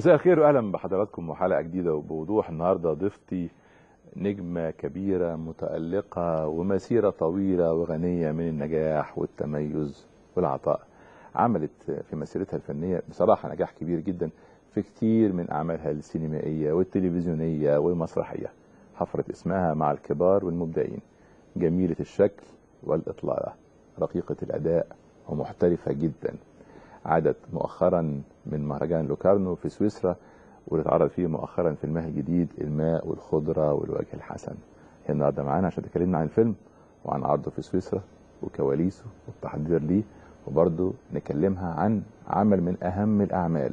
مساء الخير واهلا بحضراتكم وحلقة جديدة وبوضوح. النهارده ضيفتي نجمة كبيرة متألقة ومسيرة طويلة وغنية من النجاح والتميز والعطاء. عملت في مسيرتها الفنية بصراحة نجاح كبير جدا في كتير من أعمالها السينمائية والتلفزيونية والمسرحية. حفرت اسمها مع الكبار والمبدعين. جميلة الشكل والاطلاله رقيقة الأداء ومحترفة جدا. عادت مؤخرا من مهرجان لوكارنو في سويسرا واللي اتعرض فيه مؤخرا فيلمها الجديد الماء والخضرة والوجه الحسن. هي النهارده معانا عشان تكلمنا عن الفيلم وعن عرضه في سويسرا وكواليسه والتحضير ليه وبرضه نكلمها عن عمل من أهم الأعمال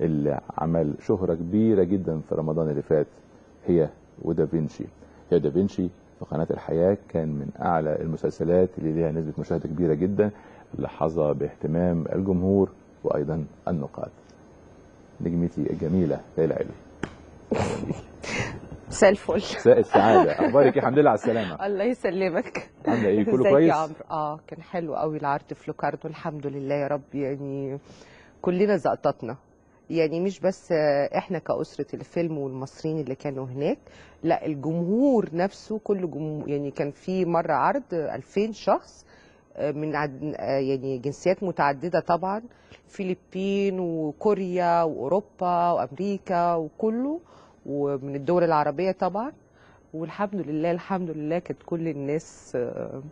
اللي عمل شهرة كبيرة جدا في رمضان اللي فات هي ودافنشي هي دافنشي في قناة الحياة كان من أعلى المسلسلات اللي ليها نسبة مشاهدة كبيرة جدا. اللي حظى باهتمام الجمهور وأيضا النقاد. نجمتي الجميلة ليلى علوي مساء الفل. مساء السعادة. أخبارك إيه؟ الحمد لله على السلامة. الله يسلمك. عاملة إيه؟ كله كويس يا عمرو؟ آه كان حلو قوي العرض في لوكاردو. الحمد لله يا رب. يعني كلنا زقطتنا. يعني مش بس إحنا كأسرة الفيلم والمصريين اللي كانوا هناك لا الجمهور نفسه كل جمهور يعني كان في مرة عرض 2000 شخص من يعني جنسيات متعددة طبعا فلبين وكوريا وأوروبا وأمريكا وكله ومن الدول العربية طبعا. والحمد لله الحمد لله كانت كل الناس آه،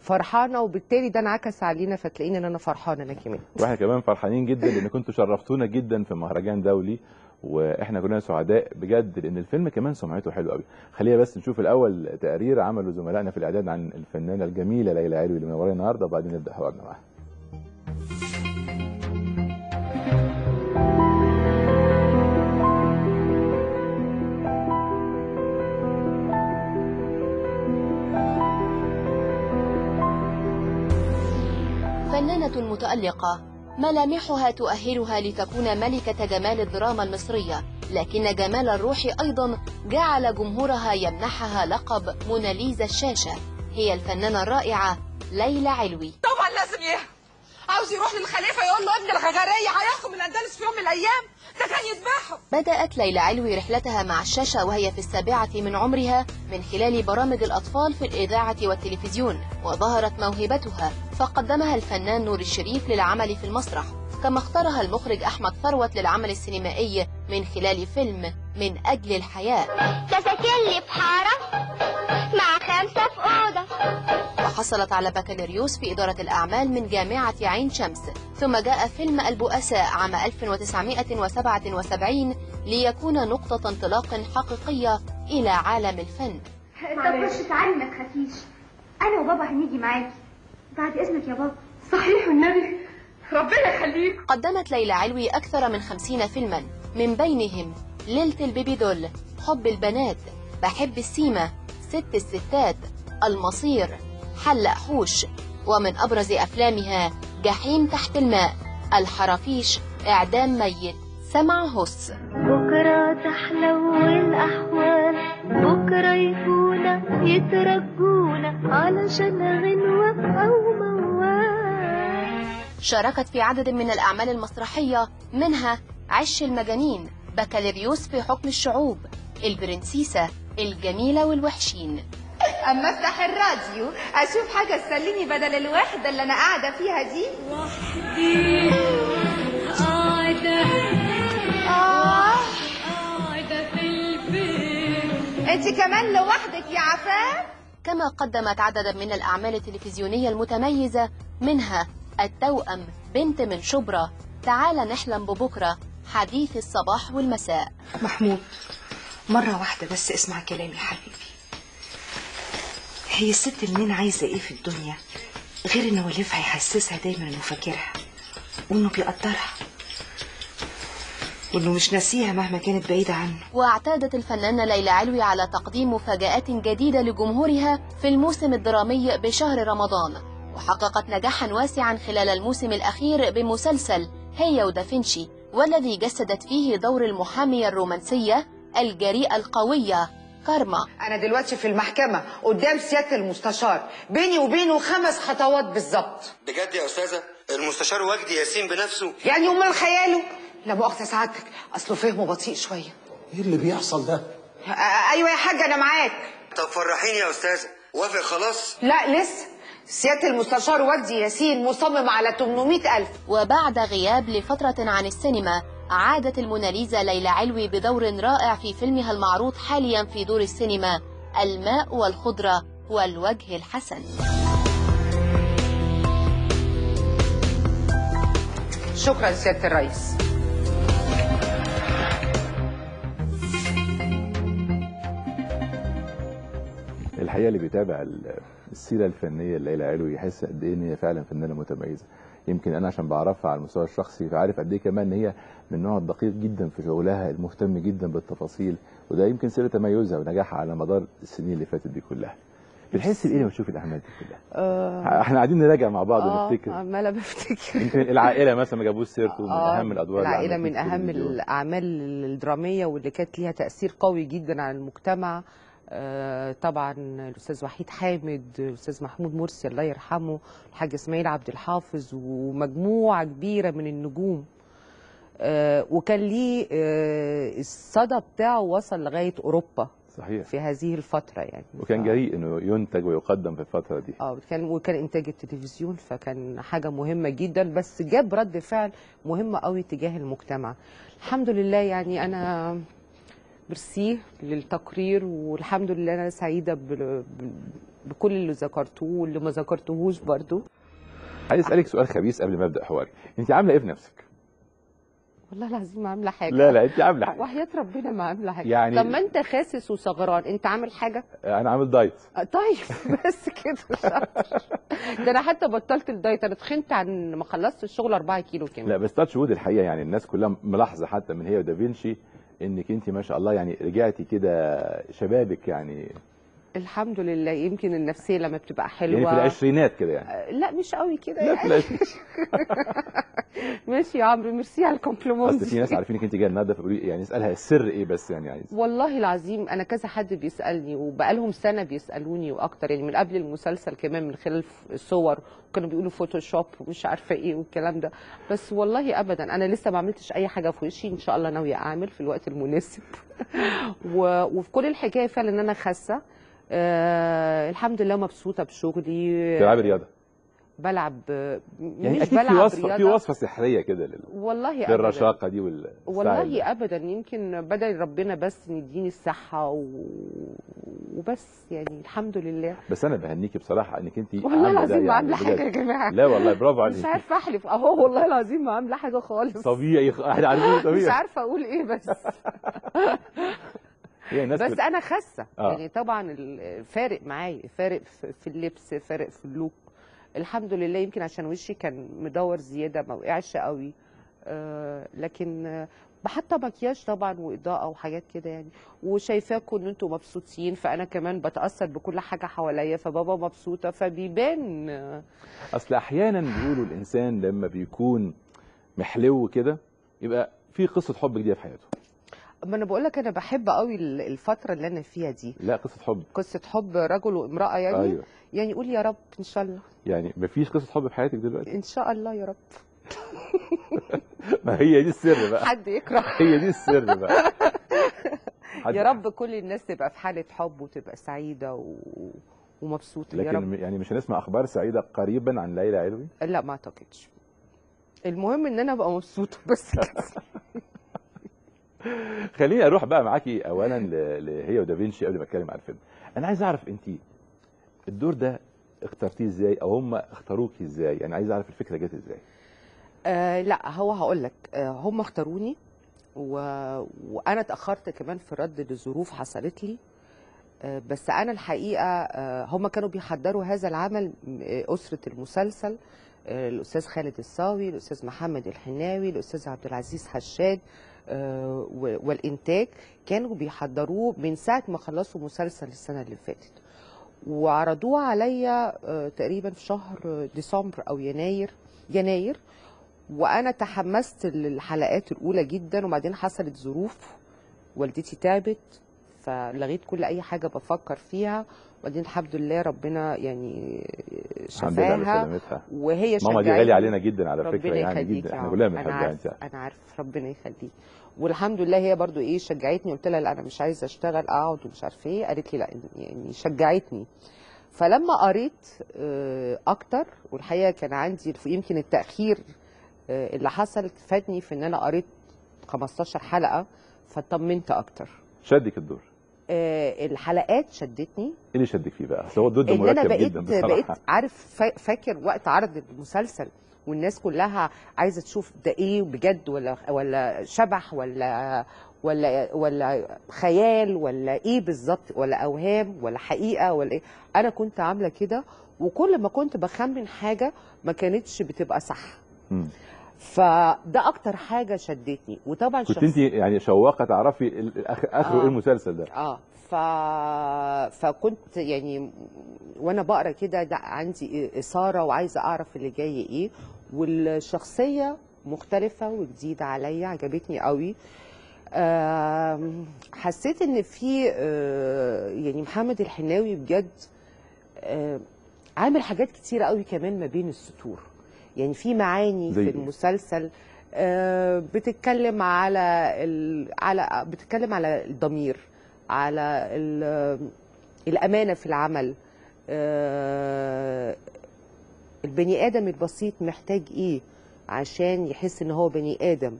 فرحانة. وبالتالي ده انعكس علينا فتلاقيني إن أنا فرحانة أنا كمان. وإحنا كمان فرحانين جدا لأن كنتوا شرفتونا جدا في مهرجان دولي. وإحنا كلنا سعداء بجد لأن الفيلم كمان سمعته حلوة قوي خلينا بس نشوف الأول تقرير عمله زملائنا في الإعداد عن الفنانة الجميلة ليلى علوي اللي منورانا النهارده وبعدين نبدأ حوارنا معاها. فنانة متألقة. ملامحها تؤهلها لتكون ملكة جمال الدراما المصرية لكن جمال الروح أيضا جعل جمهورها يمنحها لقب موناليزا الشاشة هي الفنانة الرائعة ليلى علوي. طبعا لازم يهرب عاوز يروح للخليفة يقول له ابن الغجريه هيحكم الاندلس في يوم من الأيام. ده كان يذبحه بدأت ليلى علوي رحلتها مع الشاشة وهي في السابعة من عمرها من خلال برامج الأطفال في الإذاعة والتلفزيون وظهرت موهبتها فقدمها الفنان نور الشريف للعمل في المسرح كما اختارها المخرج أحمد ثروت للعمل السينمائي من خلال فيلم من أجل الحياة. تسكن لي في حارة مع خمسة في أوضة. وحصلت على بكالوريوس في إدارة الأعمال من جامعة عين شمس ثم جاء فيلم البؤساء عام 1977 ليكون نقطة انطلاق حقيقية إلى عالم الفن. طب خش تعالي ما تخافيش. أنا وبابا هنيجي معاكي. بعد إذنك يا بابا. صحيح والنبي ربنا يخليك. قدمت ليلى علوي أكثر من خمسين فيلما من بينهم ليلة البيبي دول حب البنات بحب السيمة ست الستات المصير. حلق حوش ومن أبرز أفلامها جحيم تحت الماء الحرافيش إعدام ميت. سمع هس بكرة تحلو الأحوال بكرة يفونا يترجونا علشان غنوة أو موال. شاركت في عدد من الأعمال المسرحية منها عش المجانين بكالوريوس في حكم الشعوب البرنسيسة الجميلة والوحشين. اما افتح الراديو. أشوف حاجة تسليني بدل الوحدة اللي أنا قاعدة فيها دي. وحدي قاعدة. آه. قاعدة في البيت. أنت كمان لوحدك يا عفاف كما قدمت عددا من الأعمال التلفزيونية المتميزة منها التوأم بنت من شبرا. تعال نحلم ببكرة. حديث الصباح والمساء. محمود مرة واحدة بس اسمع كلامي حبيبي. هي الست منين عايزة إيه في الدنيا؟ غير إن والفها يحسسها دايما إنه فاكرها وإنه بيقدرها وإنه مش ناسيها مهما كانت بعيدة عنه. واعتادت الفنانة ليلى علوي على تقديم مفاجآت جديدة لجمهورها في الموسم الدرامي بشهر رمضان وحققت نجاحا واسعا خلال الموسم الأخير بمسلسل هي ودافنشي والذي جسدت فيه دور المحامية الرومانسية الجريئة القوية كارما. أنا دلوقتي في المحكمة قدام سيادة المستشار. بيني وبينه خمس خطوات بالظبط. بجد يا أستاذة؟ المستشار وجدي ياسين بنفسه؟ يعني أمال خياله؟ لا مؤاخذة سعادتك. أصله فهمه بطيء شوية. إيه اللي بيحصل ده؟ أيوه يا حاج أنا معاك. طب فرحيني يا أستاذة. وافق خلاص؟ لا لسه. سيادة المستشار وجدي ياسين مصمم على 800 ألف. وبعد غياب لفترة عن السينما عادت الموناليزا ليلى علوي بدور رائع في فيلمها المعروض حاليا في دور السينما الماء والخضرة والوجه الحسن. شكرا سيادة الرئيس. الحقيقة اللي بيتابع ال- السيرة الفنية لليلى علوي يحس قد إيه إن هي فعلا فنانة متميزة. يمكن أنا عشان بعرفها على المستوى الشخصي فعارف قد إيه كمان إن هي من النوع الدقيق جدا في شغلها المهتم جدا بالتفاصيل وده يمكن سر تميزها ونجاحها على مدار السنين اللي فاتت دي كلها. بتحس بإيه لما تشوف الأعمال دي كلها؟ آه. إحنا قاعدين نراجع مع بعض آه، ونفتكر. عماله بفتكر يمكن العائلة مثلا ما جابوش سيرته من آه، أهم الأدوار عملت من التلفزيون. الأعمال الدرامية واللي كانت ليها تأثير قوي جدا على المجتمع. آه، طبعا الأستاذ وحيد حامد الأستاذ محمود مرسي الله يرحمه الحاج إسماعيل عبد الحافظ ومجموعة كبيرة من النجوم. آه، وكان ليه آه، الصدى بتاعه وصل لغاية أوروبا صحيح. في هذه الفترة يعني. وكان جريء إنه ينتج ويقدم في الفترة دي. آه كان وكان إنتاج التلفزيون فكان حاجة مهمة جدا بس جاب رد فعل مهمه قوي تجاه المجتمع. الحمد لله يعني أنا ميرسي للتقرير والحمد لله أنا سعيدة بكل اللي ذكرتوه واللي ما ذكرتوهوش برضو. عايز أسألك سؤال خبيث قبل ما أبدأ حواري. انت عاملة إيه في نفسك؟ والله العظيم ما عاملة حاجة. لا لا انت عاملة حاجة. وحياة ربنا ما عاملة حاجة. يعني- طب ما أنت خاسس وسغران أنت عامل حاجة؟ أنا عامل diet. آه، طيب بس كده. ده أنا حتى بطلت ال diet. أنا تخنت عن ما خلصت الشغل 4 كيلو كمان. لا بس touch wood الحقيقة يعني الناس كلها ملاحظة حتى من هي ودافنشي انك انت ما شاء الله يعني رجعتي كده شبابك يعني الحمد لله يمكن النفسية لما بتبقى حلوة. يعني في العشرينات كده يعني. لا مش قوي كده لا في يعني. العشرينات. ماشي يا عمرو ميرسي على ال compliment أصل في ناس عارفين انك انت جاية النهارده فبيقولوا يعني اسألها السر إيه بس يعني عايز. والله العظيم أنا كذا حد بيسألني وبقالهم سنة بيسألوني وأكتر يعني من قبل المسلسل كمان من خلال الصور وكانوا بيقولوا فوتوشوب ومش عارفة إيه والكلام ده. بس والله ابدا أنا لسه ما عملتش أي حاجة في وشي إن شاء الله ناوية أعمل في الوقت المناسب. و... وفي كل الحكاية فعلا إن أنا خاسة. آه الحمد لله مبسوطة بشغلي. بتلعبي رياضة؟ بلعب يعني مش أكيد في بلعب وصفة في. وصفة سحرية كده لل- والله ابدا. للرشاقة دي وال والله ابدا. يمكن بدل ربنا بس يديني الصحة و... وبس يعني الحمد لله. بس أنا بهنيكي بصراحة إنك انت والله العظيم ما عاملة بجد. حاجة يا جماعة. لا والله برافو عليك مش عارفة أحلف. أهو والله العظيم ما عاملة حاجة خالص. طبيعي إحنا عارفين طبيعي. مش عارفة أقول إيه بس. بس بت- أنا خاسة. آه. يعني طبعا فارق معايا فارق في اللبس فارق في اللوك. الحمد لله يمكن عشان وشي كان مدور زيادة ما وقعش قوي. آه لكن بحط مكياج طبعا وإضاءة وحاجات كده يعني. وشايفاكم إن أنتم مبسوطين فأنا كمان بتأثر بكل حاجة حواليا فبابا مبسوطة فبيبان. أصل أحيانا بيقولوا الإنسان لما بيكون محلو كده يبقى في قصة حب جديدة في حياته. ما أنا بقول لك أنا بحب قوي ال- الفترة اللي أنا فيها دي. لا قصة حب. قصة حب رجل وامرأة يعني. أيوة. يعني قول يا رب إن شاء الله. يعني مفيش قصة حب في حياتك دلوقتي؟ إن شاء الله يا رب. ما هي دي السر بقى. حد يكره. هي دي السر بقى. يا رب كل الناس تبقى في حالة حب وتبقى سعيدة و... ومبسوطة. يا لكن رب. م- يعني مش هنسمع أخبار سعيدة قريبا عن ليلى علوي؟ لا ما أعتقدش. المهم إن أنا أبقى مبسوطة بس. كده خليني أروح بقى معاكي اولا لهي ودافنشي قبل ما أتكلم على الفيلم. أنا عايز أعرف أنت الدور ده اخترتيه إزاي أو هم اختاروكي إزاي؟ يعني عايز أعرف الفكرة جت إزاي. آه لا هو هقول لك. آه هم اختاروني و... وأنا اتأخرت كمان في الرد لظروف حصلت لي. آه بس أنا الحقيقة آه هم كانوا بيحضروا هذا العمل آه، أسرة المسلسل آه، الأستاذ خالد الصاوي الأستاذ محمد الحناوي الأستاذ عبد العزيز حشاد والإنتاج كانوا بيحضروه من ساعة ما خلصوا مسلسل السنة اللي فاتت. وعرضوه عليا آه، تقريبا في شهر ديسمبر أو يناير يناير. وأنا تحمست للحلقات الأولى جدا وبعدين حصلت ظروف والدتي تعبت فلغيت كل أي حاجة بفكر فيها. وبعدين الحمد لله ربنا يعني شفاها وهي ماما دي شجعتني. غالية علينا جدا على ربنا يعني جدا. إحنا. كلنا بنحبها عارف انت أنا عارف ربنا يخليك والحمد لله هي برضو إيه شجعتني. قلت لها لا أنا مش عايزة أشتغل أقعد ومش عارفه إيه. قالت لي لا يعني شجعتني. فلما قريت آه، أكتر والحقيقة كان عندي يمكن التأخير آه، اللي حصل فادني في إن أنا قريت 15 حلقة فطمنت أكتر. شدك الدور. الحلقات شدتني إيه اللي شدك فيه بقى؟ هو أنا مركب بقيت جدا بصراحة بقيت عارف فا- فاكر وقت عرض المسلسل والناس كلها عايزة تشوف ده إيه بجد ولا ولا شبح ولا ولا ولا خيال ولا إيه بالظبط ولا أوهام ولا حقيقة ولا إيه أنا كنت عاملة كده وكل ما كنت بخمن حاجة ما كانتش بتبقى صح. فده أكتر حاجة شدتني. وطبعا كنت شخص- أنت يعني شواقة تعرفي اخره آه. إيه المسلسل ده. آه. ف... فكنت يعني وأنا بقرأ كده ده عندي إثارة وعايزة أعرف اللي جاي إيه. والشخصية مختلفة وجديدة عليا عجبتني قوي. آم، حسيت إن في آه، يعني محمد الحناوي بجد آه، عامل حاجات كتيرة قوي كمان ما بين السطور. يعني في معاني في إيه؟ المسلسل آه، بتتكلم على ال... على بتتكلم على الضمير على ال... الأمانة في العمل آه، البني آدم البسيط محتاج إيه عشان يحس إن هو بني آدم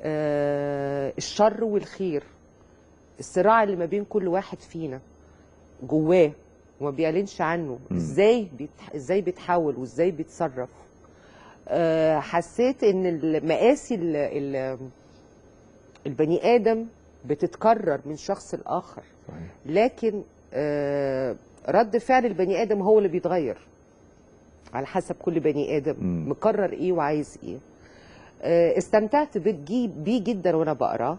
آه، الشر والخير الصراع اللي ما بين كل واحد فينا جواه وما بيعلنش عنه. إزاي. إزاي بيتحول وإزاي بيتصرف حسيت إن المقاسي ال... ال... البني آدم بتتكرر من شخص لآخر. لكن آه، رد فعل البني آدم هو اللي بيتغير على حسب كل بني آدم مم. مقرر إيه وعايز إيه آه، استمتعت بيه جدا وأنا بقرأ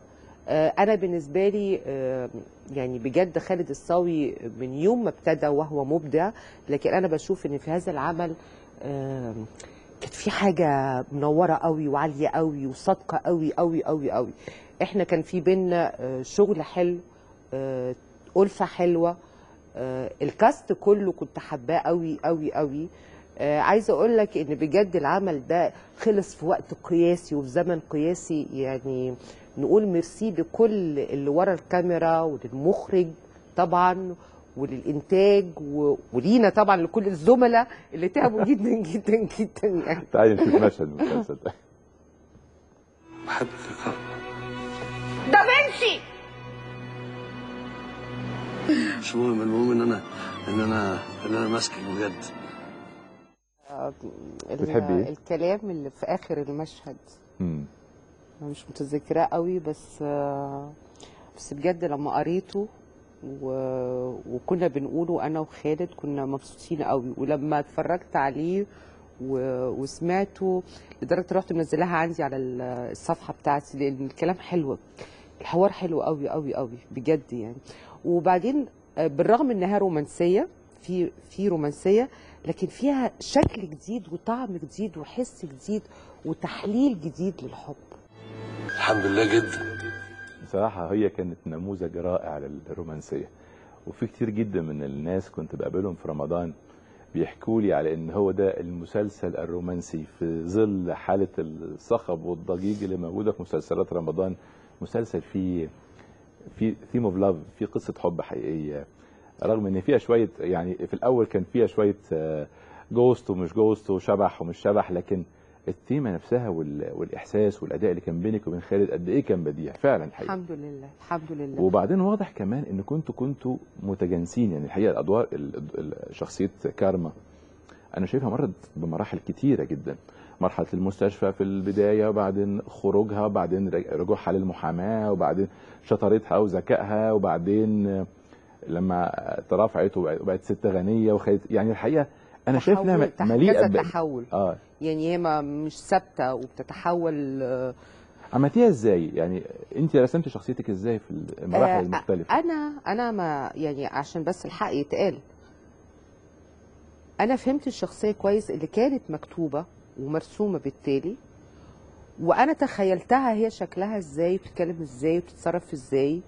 آه، أنا بالنسبة لي آه، يعني بجد خالد الصاوي من يوم ما ابتدى وهو مبدع لكن أنا بشوف إن في هذا العمل آه، كانت في حاجة منورة قوي وعالية قوي وصادقة قوي قوي قوي قوي. إحنا كان في بينا آه، شغل حلو آه، ألفة حلوة آه، الكاست كله كنت حباه قوي قوي قوي. عايزة أقول لك إن بجد العمل ده خلص في وقت قياسي وفي زمن قياسي. يعني نقول ميرسي لكل اللي ورا الكاميرا وللمخرج طبعا. وللإنتاج و- ولينا طبعا لكل الزملاء اللي تعبوا جدا جدا جدا يعني. تعالي نشوف مشهد من المسلسل ده. بحبك بنتي! مش مهم المهم إن أنا إن أنا إن أنا ماسكك بجد. بتحبي إيه؟ الكلام اللي في آخر المشهد. مم. أنا مش متذكراه قوي بس بس بجد لما قريته و... وكنا بنقوله أنا وخالد كنا مبسوطين قوي. ولما اتفرجت عليه و... وسمعته لدرجة رحت منزلاها عندي على ال- الصفحة بتاعتي لأن الكلام حلو. الحوار حلو قوي قوي قوي بجد يعني. وبعدين آه، بالرغم إنها رومانسية في في رومانسية لكن فيها شكل جديد وطعم جديد وحس جديد وتحليل جديد للحب. الحمد لله جدا. بصراحة هي كانت نموذج رائع للرومانسية. وفي كتير جدا من الناس كنت بقابلهم في رمضان بيحكوا لي على إن هو ده المسلسل الرومانسي في ظل حالة الصخب والضجيج اللي موجودة في مسلسلات رمضان. مسلسل فيه في theme of love في قصة حب حقيقية. رغم إن فيها شوية يعني في الأول كان فيها شوية ghost ومش ghost وشبح ومش شبح لكن التيمة نفسها وال- والإحساس والأداء اللي كان بينك وبين خالد قد إيه كان بديع. فعلا حقيقي. الحمد لله الحمد لله. وبعدين واضح كمان إن كنتوا كنتوا متجانسين. يعني الحقيقة الأدوار ال- ال- شخصية كارما أنا شايفها مرت بمراحل كتيرة جدا. مرحلة المستشفى في البداية وبعدين خروجها وبعدين رج- رجوعها للمحاماه وبعدين شطارتها وذكائها وبعدين لما ترافعت وبقت ست غنية وخدت يعني الحقيقة أنا شايف إنها مليئة كذا تحول. آه. يعني هي ما مش ثابتة وبتتحول آه، عملتيها إزاي؟ يعني أنت رسمتي شخصيتك إزاي في المراحل آه، المختلفة؟ أنا أنا ما يعني عشان بس الحق يتقال. أنا فهمت الشخصية كويس اللي كانت مكتوبة ومرسومة بالتالي وأنا تخيلتها هي شكلها إزاي وبتتكلم إزاي وبتتصرف إزاي.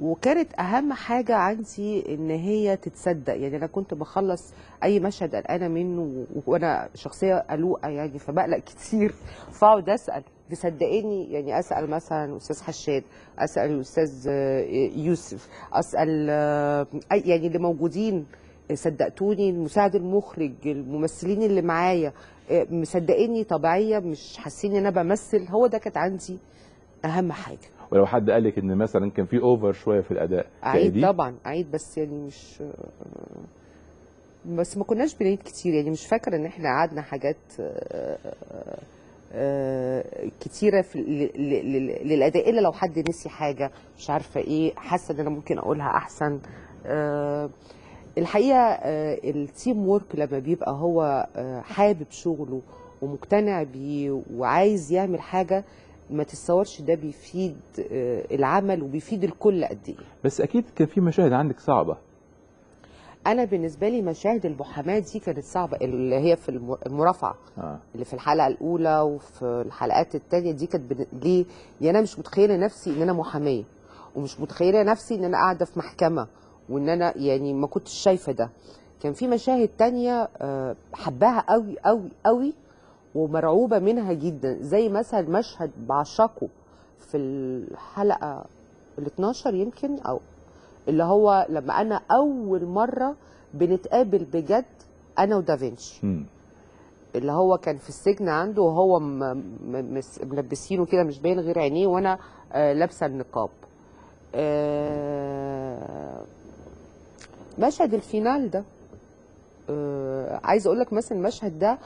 وكانت أهم حاجة عندي إن هي تتصدق. يعني أنا كنت بخلص أي مشهد قلقانة منه وأنا شخصية قلوقة يعني فبقلق كتير. فأقعد أسأل. تصدقيني يعني أسأل مثلا الأستاذ حشاد أسأل الأستاذ آه، يوسف أسأل آه، أي- يعني اللي موجودين صدقتوني. المساعد المخرج الممثلين اللي معايا آه، مصدقيني طبيعية مش حاسين إن أنا بمثل. هو ده كانت عندي أهم حاجة. ولو حد قال لك إن مثلا كان في اوفر شوية في الأداء اعيد؟ طبعا اعيد بس يعني مش بس ما كناش بنعيد كتير يعني مش فاكرة إن إحنا قعدنا حاجات آه، آه، كتيرة في للأداء إلا لو حد نسي حاجة مش عارفة إيه حاسة إن أنا ممكن أقولها أحسن آه، الحقيقة آه، ال teamwork لما بيبقى هو آه، حابب شغله ومقتنع بيه وعايز يعمل حاجة ما تتصورش ده بيفيد آه، العمل وبيفيد الكل قد إيه. بس أكيد كان في مشاهد عندك صعبة. أنا بالنسبة لي مشاهد المحاماه دي كانت صعبة اللي هي في الم- المرافعة. آه. اللي في الحلقة الأولى وفي الحلقات التانية دي كانت بن... ليه؟ يعني أنا مش متخيلة نفسي إن أنا محامية ومش متخيلة نفسي إن أنا قاعدة في محكمة وإن أنا يعني ما كنتش شايفة ده. كان في مشاهد تانية آه، حباها قوي قوي قوي ومرعوبة منها جدا زي مثلا مشهد بعشقه في الحلقة ال 12 يمكن أو اللي هو لما أنا أول مرة بنتقابل بجد أنا ودافنشي مم. اللي هو كان في السجن عنده وهو ملبسينه كده مش باين غير عينيه وأنا آه، لابسة النقاب آه، مشهد الفينال ده آه، عايزه أقول لك مثلا المشهد ده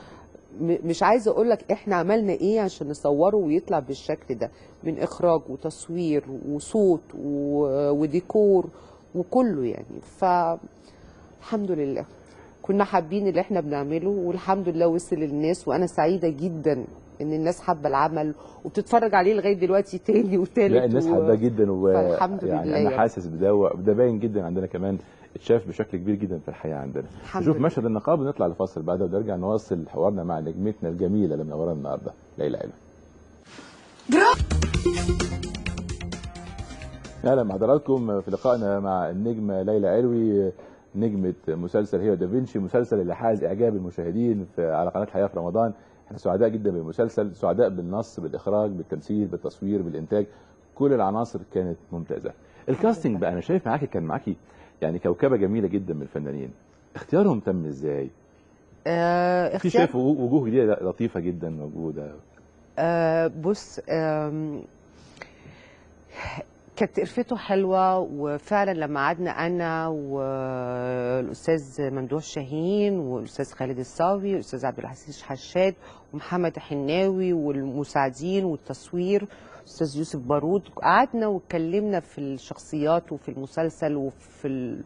مش عايزة أقول لك إحنا عملنا إيه عشان نصوره ويطلع بالشكل ده. من إخراج وتصوير وصوت وديكور وكله يعني. ف الحمد لله. كنا حابين اللي إحنا بنعمله والحمد لله وصل للناس. وأنا سعيدة جدا إن الناس حابة العمل وبتتفرج عليه لغاية دلوقتي تاني وتالت لا الناس و- حباه جدا و فالحمد يعني لله أنا يعني. حاسس بده وده باين جدا عندنا كمان اتشاف بشكل كبير جدا في الحياة عندنا. نشوف. مشهد النقاب ونطلع لفاصل بعدها ونرجع نواصل حوارنا مع نجمتنا الجميلة اللي منورانا النهارده ليلى علوي أهلا بحضراتكم في لقائنا مع النجمة ليلى علوي نجمة مسلسل هي دافنشي مسلسل اللي حاز اعجاب المشاهدين على قناة الحياة في رمضان. إحنا سعداء جدا بالمسلسل سعداء بالنص بالإخراج بالتمثيل بالتصوير بالإنتاج. كل العناصر كانت ممتازة. الكاستنج بقى أنا شايف معاكي كان معاكي يعني كوكبة جميلة جدا من الفنانين. اختيارهم تم إزاي؟ آه في شايف وجوه جديده لطيفة جدا موجودة. آه بص آم، كانت قرفته حلوة وفعلا لما قعدنا أنا والأستاذ ممدوح شاهين والأستاذ خالد الصاوي والأستاذ عبد العزيز حشاد ومحمد حناوي والمساعدين والتصوير أستاذ يوسف بارود قعدنا واتكلمنا في الشخصيات وفي المسلسل وفي ال...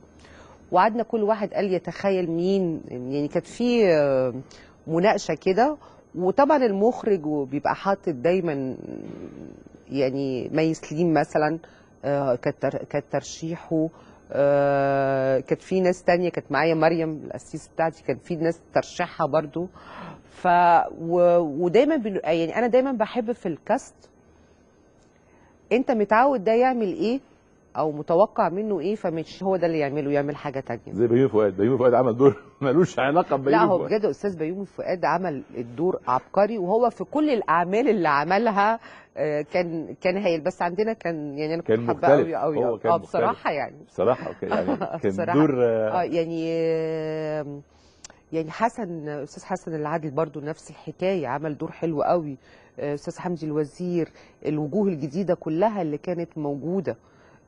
وقعدنا كل واحد قال يتخيل مين يعني كانت في آه، مناقشة كده وطبعا المخرج بيبقى حاطط دايما يعني مي سليم مثلا آه، كانت تر- كانت ترشيحه آه، كانت في ناس تانية كانت معايا مريم الأسيس بتاعتي كان في ناس ترشيحها برضو ف و... ودايما. يعني أنا دايما بحب في الكاست انت متعود ده يعمل إيه أو متوقع منه إيه فمش هو ده اللي يعمله يعمل حاجة تانية. زي بيومي فؤاد. بيومي فؤاد عمل دور ملوش علاقة ببيومي لا هو بجد أستاذ بيومي فؤاد عمل الدور عبقري وهو في كل الأعمال اللي عملها آه، كان كان هايل. بس عندنا كان يعني أنا كنت كان حابه. قوي قوي هو كان آه. بصراحة يعني. بصراحة أوكي. يعني كان بصراحة. دور آه آه، يعني يعني حسن أستاذ حسن العادل برضو نفس الحكاية عمل دور حلو قوي أستاذ حمدي الوزير الوجوه الجديدة كلها اللي كانت موجودة.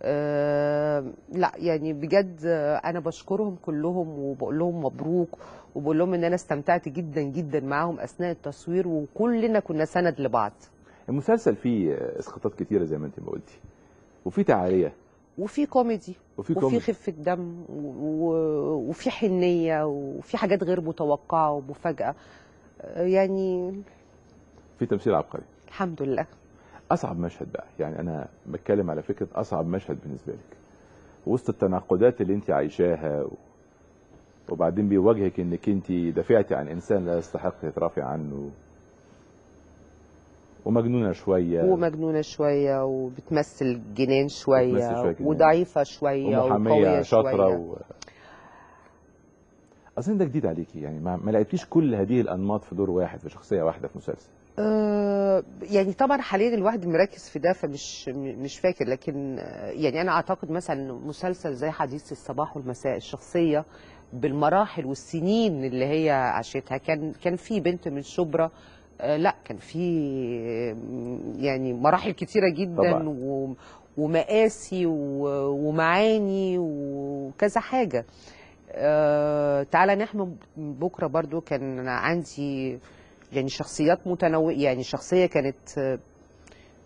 آه، لا يعني بجد أنا بشكرهم كلهم وبقول لهم مبروك وبقول لهم إن أنا استمتعت جدا جدا معاهم أثناء التصوير وكلنا كنا سند لبعض. المسلسل فيه إسقاطات كتيرة زي ما أنت ما قلتي وفي تعالية. وفي كوميدي وفي وفي كوميدي. خفة دم وفي حنية وفي حاجات غير متوقعة ومفاجأة. آه، يعني في تمثيل عبقري. الحمد لله. أصعب مشهد بقى يعني أنا بتكلم على فكرة أصعب مشهد بالنسبة لك. وسط التناقضات اللي أنت عايشاها و... وبعدين بيواجهك إنك أنت دافعتي عن إنسان لا يستحق يترافع عنه. ومجنونة شوية. ومجنونة شوية وبتمثل جنان شوية, بتمثل شوية جنان. ودعيفه شوية ومحامية شاطرة و... أظن ده جديد عليكي يعني ما, ما لعبتيش كل هذه الأنماط في دور واحد في شخصية واحدة في مسلسل. يعني طبعا حاليا الواحد مركز في ده فمش مش فاكر لكن آه، يعني أنا أعتقد مثلا مسلسل زي حديث الصباح والمساء الشخصية بالمراحل والسنين اللي هي عاشتها كان كان في بنت من شبرا آه، لا كان في آه، يعني مراحل كتيرة جدا طبعاً. و- ومقاسي ومعاني وكذا حاجة آه، تعالى نحمد بكرة برضو كان عندي يعني شخصيات متنوعة يعني شخصية كانت آه،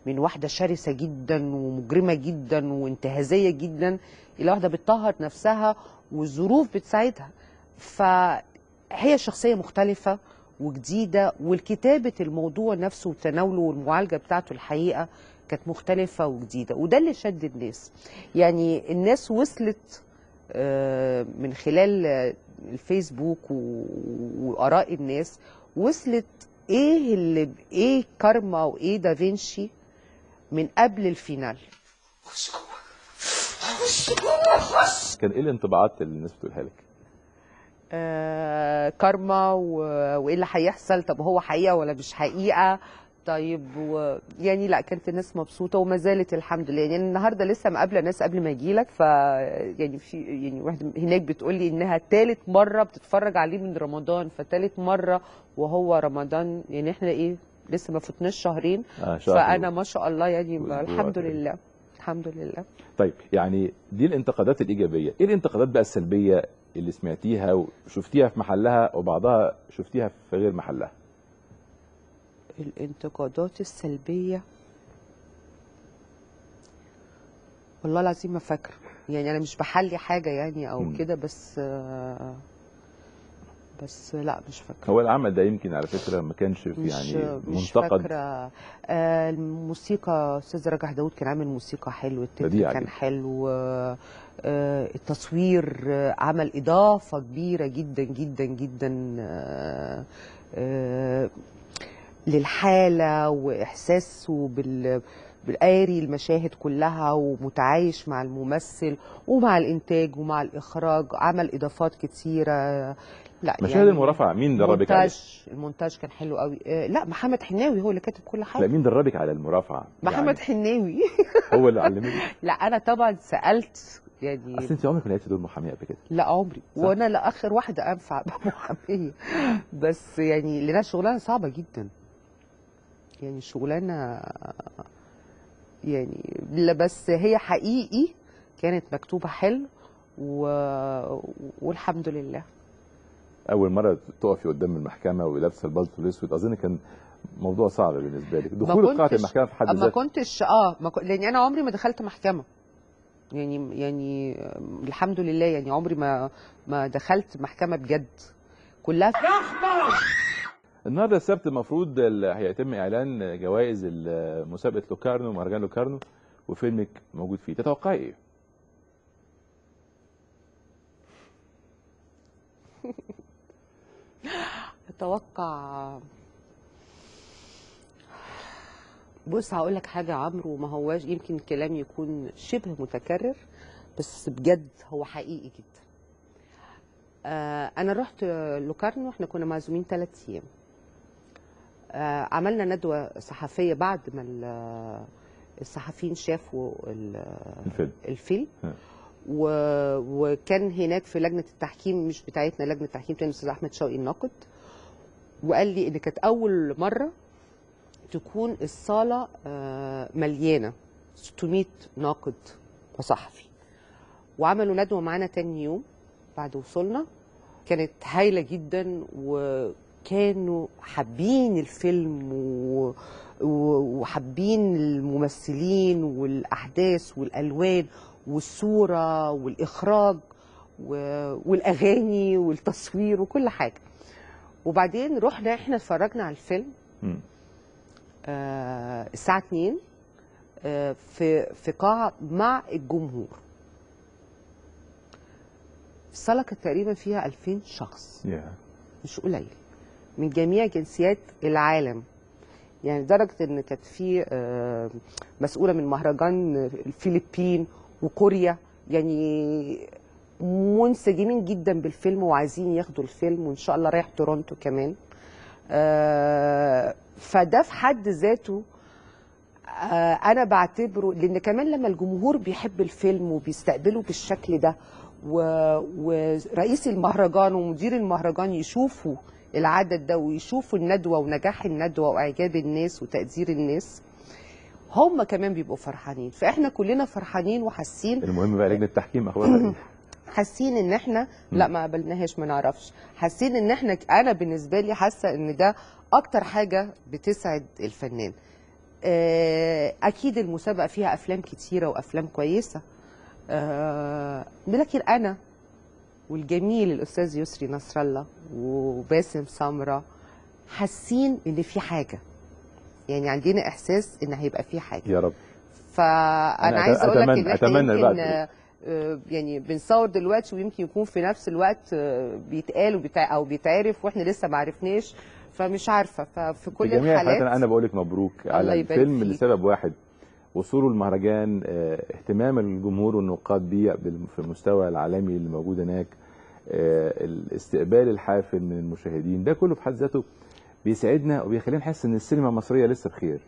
من واحدة شرسة جدا ومجرمة جدا وانتهازية جدا إلى واحدة بتطهر نفسها والظروف بتساعدها. فهي شخصية مختلفة وجديدة والكتابة الموضوع نفسه وتناوله والمعالجة بتاعته الحقيقة كانت مختلفة وجديدة وده اللي شد الناس. يعني الناس وصلت آه، من خلال آه، الفيسبوك وآراء الناس وصلت إيه اللي إيه كارما وإيه دافنشي من قبل ال final. كان إيه الانطباعات اللي الناس بتقولها لك؟ آه كارما. وإيه اللي هيحصل؟ طب هو حقيقة ولا مش حقيقة؟ طيب و... يعني لا كانت الناس مبسوطة وما زالت الحمد لله. يعني النهارده لسه مقابلة ناس قبل ما أجي لك ف يعني في يعني واحدة هناك بتقول لي إنها ثالث مرة بتتفرج عليه من رمضان فثالث مرة وهو رمضان. يعني إحنا إيه لسه ما فوتناش شهرين آه، شهر فأنا ما شاء الله يعني الحمد. لله الحمد لله. طيب يعني دي الانتقادات الإيجابية. إيه الانتقادات بقى السلبية اللي سمعتيها وشفتيها في محلها وبعضها شفتيها في غير محلها؟ الانتقادات السلبية. والله العظيم ما فاكرة. يعني أنا مش بحلي حاجة يعني أو مم. كده بس آه، بس لا مش فاكرة. هو العمل ده يمكن على فكرة ما كانش في مش يعني مش منتقد. فاكرة. آه، الموسيقى أستاذ رجح داود كان عامل موسيقى حلو التتر كان. حلو. آه، آه، التصوير آه، عمل إضافة كبيرة جدا جدا جدا. آه، آه، للحالة وإحساسه بال بالقاري المشاهد كلها ومتعايش مع الممثل ومع الإنتاج ومع الإخراج عمل إضافات كتيرة. لا مشاهد المرافعة مين دربك عليها؟ المونتاج المونتاج كان حلو قوي. آه، لا محمد حناوي هو اللي كاتب كل لا حاجة مين دربك على المرافعة؟ محمد حناوي. يعني هو اللي علمك لا أنا طبعا سألت يعني أصل أنت عمرك ما لقيتي دور محاميه قبل كده. لا عمري. صح. وأنا لا اخر واحدة أنفع محامية. بس يعني لأنها شغلانة صعبة جدا. يعني شغلانة يعني لا بس هي حقيقي كانت مكتوبة حلو و... والحمد لله. أول مرة تقفي قدام المحكمة ولابسة البلطو الأسود أظن كان موضوع صعب بالنسبة لك. ما دخول قاعه المحكمة في حد ما ذاته كنتش آه ما ك... لأن أنا عمري ما دخلت محكمة. يعني يعني الحمد لله يعني عمري ما ما دخلت محكمة بجد. كلها النهارده السبت المفروض ال- هيتم إعلان جوائز مسابقه لوكارنو مهرجان لوكارنو وفيلمك موجود فيه. تتوقعي إيه؟ أتوقع بص هقول لك حاجة عمرو ما هواش يمكن الكلام يكون شبه متكرر بس بجد هو حقيقي جدا. آه أنا رحت لوكارنو إحنا كنا معزومين ثلاث أيام. عملنا ندوة صحفية بعد ما ال- الصحفيين شافوا ال- الفيلم. الفيلم. و... وكان هناك في لجنة التحكيم مش بتاعتنا لجنة التحكيم تاني الأستاذ أحمد شوقي الناقد وقال لي إن كانت أول مرة تكون الصالة آه، مليانة 600 ناقد وصحفي. وعملوا ندوة معانا تاني يوم بعد وصولنا. كانت هايلة جدا وكانوا حابين الفيلم و... وحابين الممثلين والأحداث والألوان والصورة والإخراج و... والأغاني والتصوير وكل حاجة. وبعدين رحنا إحنا اتفرجنا على الفيلم. آه الساعة 2 آه في في قاعة مع الجمهور. الصالة كانت تقريبا فيها 2000 شخص. يا مش قليل. من جميع جنسيات العالم. يعني لدرجة إن كانت في آه، مسؤولة من مهرجان الفلبين وكوريا. يعني منسجمين جدا بالفيلم وعايزين ياخدوا الفيلم وإن شاء الله رايح تورونتو كمان. آه، فده في حد ذاته آه، أنا بعتبره لأن كمان لما الجمهور بيحب الفيلم وبيستقبله بالشكل ده ورئيس المهرجان ومدير المهرجان يشوفوا العدد ده ويشوفوا الندوة ونجاح الندوة وإعجاب الناس وتقدير الناس هم كمان بيبقوا فرحانين. فإحنا كلنا فرحانين وحاسين المهم بقى لجنة التحكيم اخبارها؟ حاسين إن إحنا لا ما قبلناهاش ما نعرفش. حاسين إن إحنا أنا بالنسبة لي حاسة إن ده أكتر حاجة بتسعد الفنان. آه، أكيد المسابقة فيها أفلام كتيرة وأفلام كويسة. آه، لكن أنا والجميل الأستاذ يسري نصر الله وباسم سمرة حاسين إن في حاجة يعني عندنا إحساس إن هيبقى في حاجة يا رب فأنا أنا عايزة أقول لك إن إحنا يمكن. آه، يعني بنصور دلوقتي ويمكن يكون في نفس الوقت آه، بيتقال. أو بيتعرف وإحنا لسه ما عرفناش فمش عارفة ففي في كل الحالات أنا بقول لك مبروك على الفيلم. لسبب واحد وصوله المهرجان آه، اهتمام الجمهور والنقاد بيه في المستوى العالمي اللي موجود هناك آه، الاستقبال الحافل من المشاهدين ده كله في حد ذاته بيسعدنا وبيخلينا نحس إن السينما المصرية لسه بخير.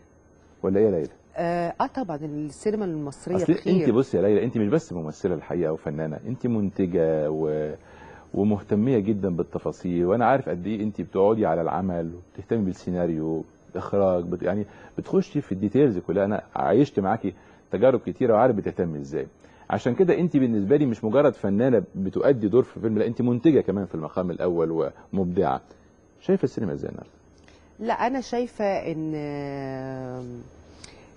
ولا إيه يا ليلى؟ آه آه طبعا السينما المصرية أصل بخير. انت بصي يا ليلى أنت مش بس ممثلة الحقيقة وفنانة أنت منتجة و... ومهتمية جدا بالتفاصيل وأنا عارف قد إيه أنت بتقعدي على العمل وبتهتمي بالسيناريو. اخراج بت... يعني بتخشي في الديتيلز كلها. أنا عايشت معاكي تجارب كتيرة وعارف بتهتمي إزاي. عشان كده أنت بالنسبة لي مش مجرد فنانة بتؤدي دور في فيلم لا أنت منتجة كمان في المقام الأول ومبدعة. شايفة السينما إزاي النهارده؟ لا أنا شايفة إن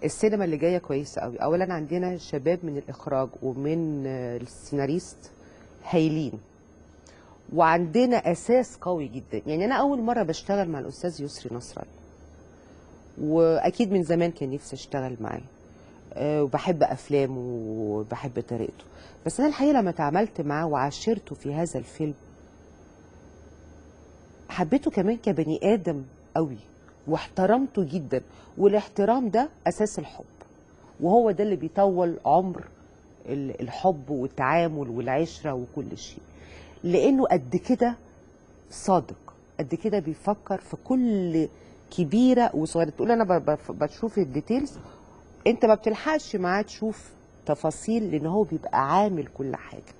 السينما اللي جاية كويسة قوي اولا عندنا شباب من الإخراج ومن السيناريست هايلين. وعندنا أساس قوي جدا. يعني أنا أول مرة بشتغل مع الأستاذ يسري نصر الله وأكيد من زمان كان نفسي أشتغل معاه. آه، وبحب أفلامه وبحب طريقته. بس أنا الحقيقة لما اتعاملت معاه وعاشرته في هذا الفيلم حبيته كمان كبني آدم قوي واحترمته جدا. والاحترام ده أساس الحب. وهو ده اللي بيطول عمر ال- الحب والتعامل والعشرة وكل شيء. لأنه قد كده صادق قد كده بيفكر في كل كبيرة وصغيرة. تقول أنا بشوف الديتيلز أنت ما بتلحقش معاه تشوف تفاصيل لأن هو بيبقى عامل كل حاجة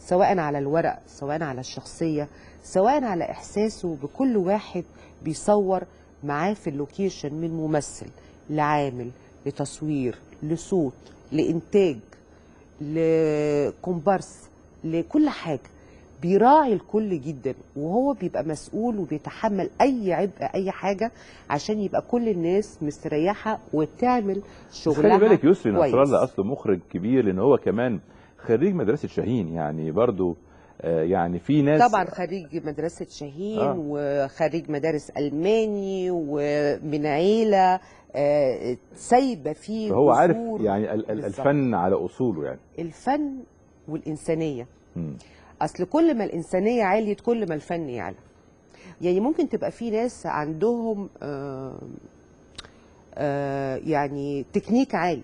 سواء على الورق سواء على الشخصية سواء على إحساسه بكل واحد بيصور معاه في اللوكيشن من ممثل لعامل لتصوير لصوت لإنتاج لكومبارس لكل حاجة. بيراعي الكل جدا وهو بيبقى مسؤول وبيتحمل أي عبء أي حاجة عشان يبقى كل الناس مستريحة وتعمل شغلها خلي بالك يسري. نصر الله أصله مخرج كبير لأن هو كمان خريج مدرسة شاهين يعني برضو آه، يعني في ناس طبعا خريج مدرسة شاهين آه. وخريج مدارس ألماني ومن عيلة آه، سايبة فيه فهو عارف. يعني. الفن على أصوله يعني الفن والإنسانية مم. أصل كل ما الإنسانية عالية كل ما الفن يعلى. يعني ممكن تبقى في ناس عندهم آه، آه، يعني تكنيك عالي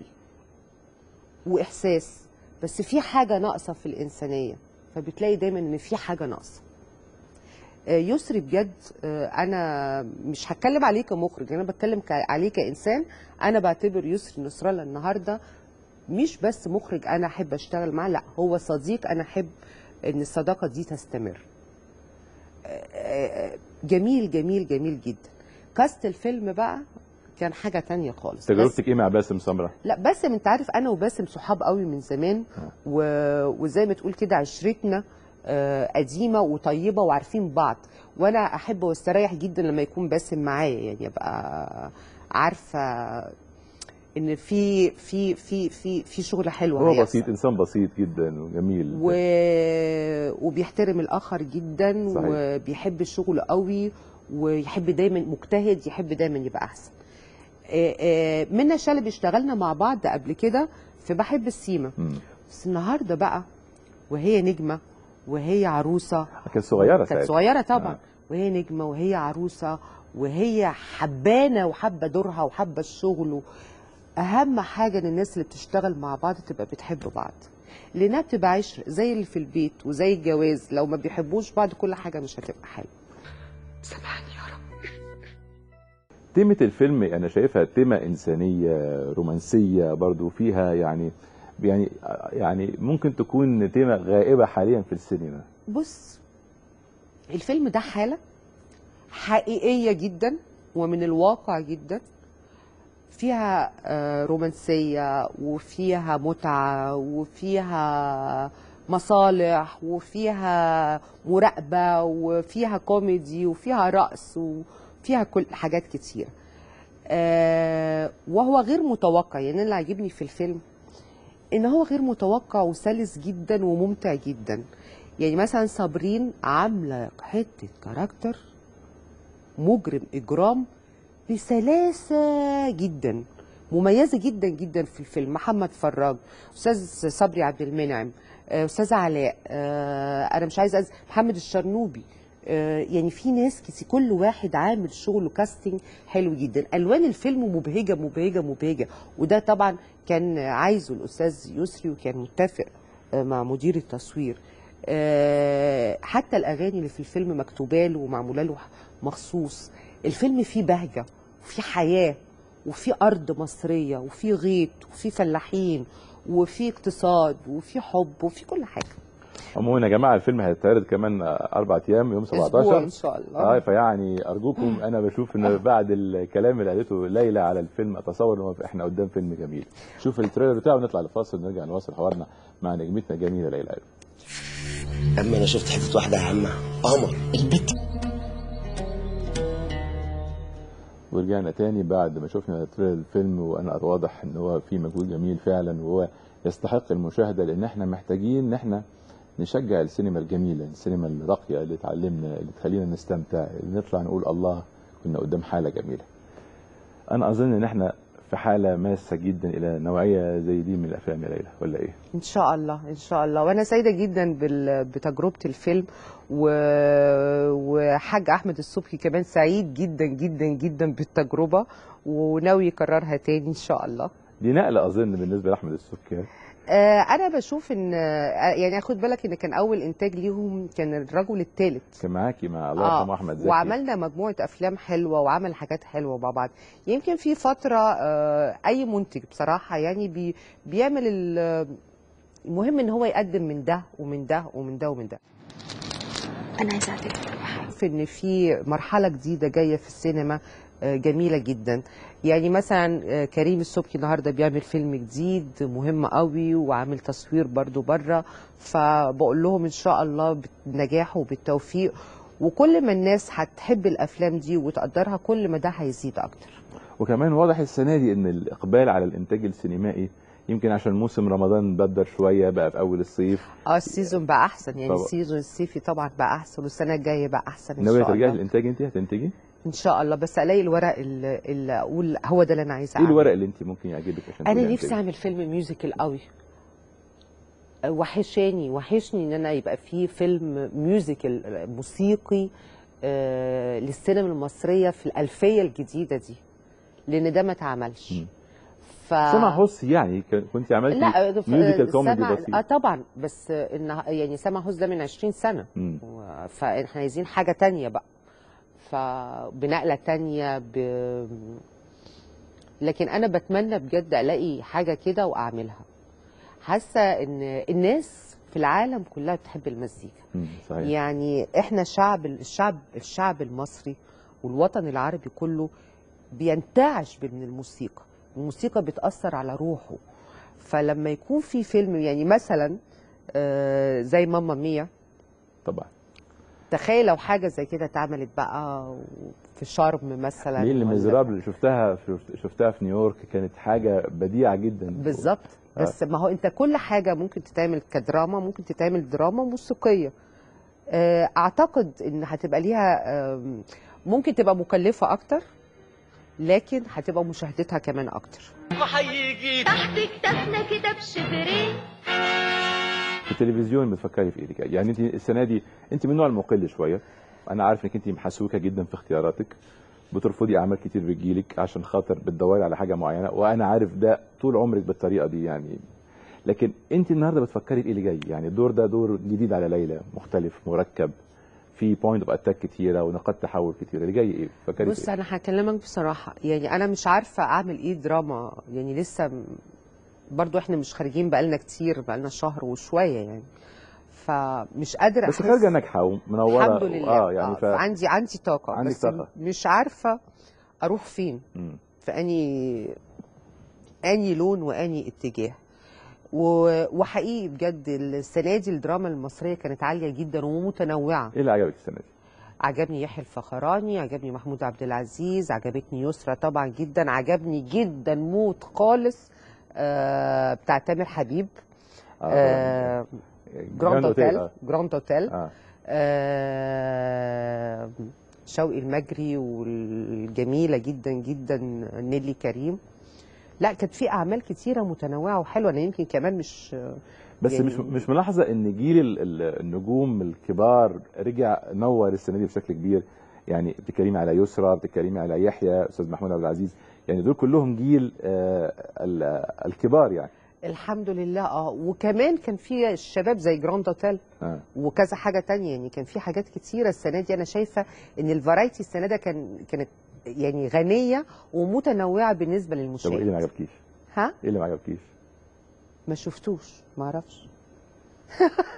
وإحساس بس في حاجة ناقصة في الإنسانية فبتلاقي دايما إن في حاجة ناقصة. آه، يسري بجد أنا مش هتكلم عليه كمخرج أنا بتكلم عليه كإنسان. أنا بعتبر يسري نصر الله النهارده مش بس مخرج أنا أحب أشتغل معاه لأ هو صديق أنا أحب إن الصداقة دي تستمر. آه، آه، جميل جميل جميل جدا. كاست الفيلم بقى كان حاجة تانية خالص. تجربتك إيه مع باسم سمرة؟ لا باسم أنت عارف أنا وباسم صحاب قوي من زمان و... وزي ما تقول كده عشرتنا آه، قديمة وطيبة وعارفين بعض. وأنا أحب وأستريح جدا لما يكون باسم معايا يعني أبقى عارفة إن في في في في في شغل حلو هو. بسيط إنسان بسيط جدا وجميل و... وبيحترم الآخر جدا صحيح. وبيحب الشغل قوي ويحب دايما مجتهد يحب دايما يبقى أحسن آه، آه، منى شلبي اشتغلنا مع بعض قبل كده في بحب السيما مم. بس النهارده بقى وهي وهي عروسة كانت صغيرة كانت صغيرة طبعا آه. وهي نجمة وهي عروسة وهي حبانة وحابة دورها وحابة الشغل أهم حاجة إن الناس اللي بتشتغل مع بعض تبقى بتحب بعض. لأنها بتبقى عشره زي اللي في البيت وزي الجواز لو ما بيحبوش بعض كل حاجة مش هتبقى حلوة. سامحني يا رب. تيمة الفيلم أنا شايفها تيمة إنسانية رومانسية برضو فيها يعني يعني يعني ممكن تكون تيمة غائبة حاليا في السينما. بص الفيلم ده حالة حقيقية جدا ومن الواقع جدا. فيها آه، رومانسية وفيها متعة وفيها مصالح وفيها مراقبة وفيها كوميدي وفيها رقص وفيها كل حاجات كتيرة آه، وهو غير متوقع. يعني اللي عاجبني في الفيلم إن هو غير متوقع وسلس جدا وممتع جدا. يعني مثلا صابرين عاملة حتة character مجرم إجرام بسلاسة جدا مميزة جدا جدا في الفيلم. محمد فراج أستاذ صبري عبد المنعم آه، أستاذ علاء آه، أنا مش عايزة أز... محمد الشرنوبي آه، يعني في ناس كتير كل واحد عامل شغل كاستنج حلو جدا. ألوان الفيلم مبهجة مبهجة مبهجة. وده طبعا كان عايزه الأستاذ يسري وكان متفق مع مدير التصوير. حتى الأغاني اللي في الفيلم مكتوبة له ومعمولة له مخصوص. الفيلم فيه بهجة. وفيه حياة وفيه أرض مصرية وفيه غيط وفيه فلاحين وفيه اقتصاد وفيه حب وفيه كل حاجة. عموما يا جماعة الفيلم هيتعرض كمان أربع أيام يوم 17 أسبوع إن شاء الله. آه فيعني أرجوكم أنا بشوف إن بعد الكلام اللي قالته ليلى على الفيلم أتصور إن إحنا قدام فيلم جميل. شوف التريلر بتاعه ونطلع لفاصل ونرجع نواصل حوارنا مع نجمتنا الجميله ليلى. أما أنا شفت حتة واحدة يا عم قمر. البت. ورجعنا تاني بعد ما شفنا تريلر الفيلم وأنا واضح إن هو في مجهود جميل فعلا وهو يستحق المشاهدة لأن إحنا محتاجين إن إحنا نشجع السينما الجميلة السينما الراقية اللي اتعلمنا اللي تخلينا نستمتع اللي نطلع نقول الله كنا قدام حالة جميلة. أنا أظن إن إحنا في حالة ماسة جدا إلى نوعية زي دي من الأفلام يا ليلى ولا إيه؟ إن شاء الله إن شاء الله. وأنا سعيدة جدا. بتجربة الفيلم و... وحاج أحمد الصبحي كمان سعيد جدا جدا جدا بالتجربة وناوي يكررها تاني إن شاء الله. دي نقلة أظن بالنسبة لأحمد السبكي أنا بشوف إن آه يعني خد بالك إن كان أول إنتاج ليهم كان الرجل الثالث كان معاكي مع الله يرحمه أحمد زكي. وعملنا مجموعة أفلام حلوة وعمل حاجات حلوة مع بعض. يمكن في فترة آه أي منتج بصراحة يعني بي بيعمل ال- المهم إن هو يقدم من ده ومن ده ومن ده ومن ده. أنا عايزة اعتذر في إن في مرحلة جديدة جاية في السينما. آه، جميلة جدا. يعني مثلا آه، كريم السبكي النهارده بيعمل فيلم جديد مهم قوي وعامل تصوير برضو بره فبقول لهم إن شاء الله بالنجاح وبالتوفيق. وكل ما الناس هتحب الأفلام دي وتقدرها كل ما ده هيزيد أكتر. وكمان واضح السنة دي إن الإقبال على الإنتاج السينمائي يمكن عشان موسم رمضان بدر شوية بقى في أول الصيف. آه ال season بقى أحسن. يعني طبعا. ال season الصيفي طبعا بقى أحسن والسنة الجاية بقى أحسن إن ناوية شاء ترجعي الله. للإنتاج انت هتنتجي؟ إن شاء الله. بس ألاقي الورق اللي, أقول هو ده اللي أنا عايزه إيه أعمله. الورق اللي انت ممكن يعجبك عشان أنا نفسي؟ أعمل فيلم musical قوي. وحشاني وحشني إن أنا يبقى فيه فيلم musical موسيقي آه، للسينما المصرية في الألفية الجديدة دي لأن ده ما اتعملش. ف سمع هس يعني كنت عملتي لا musical كوميدي بسيط. آه طبعا. بس ان يعني سمع هس ده من 20 سنة. و- فإحنا عايزين حاجة تانية بقى. فبنقلة تانية ب... لكن أنا بتمنى بجد ألاقي حاجة كده وأعملها. حاسة إن الناس في العالم كلها بتحب المزيكا. صحيح. يعني إحنا شعب الشعب الشعب المصري والوطن العربي كله بينتعش من الموسيقى. الموسيقى بتأثر على روحه. فلما يكون في فيلم يعني مثلا آه، زي ماما ميا. طبعا. تخيل لو حاجة زي كده اتعملت بقى في شرم مثلا مين اللي ولا- ميزرابل؟ اللي شفتها شفت- شفتها في نيويورك كانت حاجة بديعة جدا. بالظبط. آه. بس ما هو انت كل حاجة ممكن تتعمل كدراما ممكن تتعمل دراما موسيقية. آه، أعتقد إن هتبقى ليها ممكن تبقى مكلفة أكتر لكن هتبقى مشاهدتها كمان أكتر. وهيجي تحت كتافنا كده بشبرين التلفزيون بتفكري في إيه كده؟ يعني أنت السنة دي أنت من النوع المقل شوية. أنا عارف إنك أنت محسوكة جدا في اختياراتك. بترفضي أعمال كتير بتجيلك عشان خاطر بتدوري على حاجة معينة وأنا عارف ده طول عمرك بالطريقة دي يعني. لكن أنت النهارده بتفكري بايه اللي جاي؟ يعني الدور ده دور جديد على ليلى مختلف مركب في point of attack كتيرة ونقاط تحول كتيرة. اللي جاي إيه؟ بتفكري في بص إيه؟ أنا هكلمك بصراحة. يعني أنا مش عارفة أعمل إيه دراما. يعني لسه برضو إحنا مش خارجين بقالنا كتير بقالنا شهر وشوية يعني. فمش قادرة بس خارجة ناجحة ومنورة. الحمد لله. آه يعني ف... عندي عندي طاقة. عندك بس طاقة. مش عارفة أروح فين. في أني أني لون وأني اتجاه. و- وحقيقي بجد السنة دي الدراما المصرية كانت عالية جدا ومتنوعة. إيه اللي عجبك السنة دي؟ عجبني يحيى الفخراني عجبني محمود عبد العزيز عجبتني يسرا طبعا جدا عجبني جدا موت خالص. آه بتاع تامر حبيب. آه جراند اوتيل آه. جراند اوتيل آه. آه شوقي الماجري والجميلة جدا جدا نيلي كريم. لا كانت في أعمال كتيرة متنوعة وحلوة. أنا يمكن كمان مش بس يعني- مش مش ملاحظة إن جيل ال- ال- النجوم الكبار رجع نور السنة دي بشكل كبير. يعني بتتكلمي على يسرا بتتكلمي على يحيى أستاذ محمود عبد العزيز. يعني دول كلهم جيل آه ال- الكبار يعني الحمد لله آه وكمان كان في الشباب زي جراند اوتيل آه. وكذا حاجة تانية يعني كان في حاجات كتيرة السنة دي أنا شايفة إن الفرايتي السنة ده كان كانت يعني غنية ومتنوعة بالنسبة طب للمشاهد إيه اللي ما عجبكيش؟ ها إيه اللي ما عجبكيش؟ ما شفتوش ما أعرفش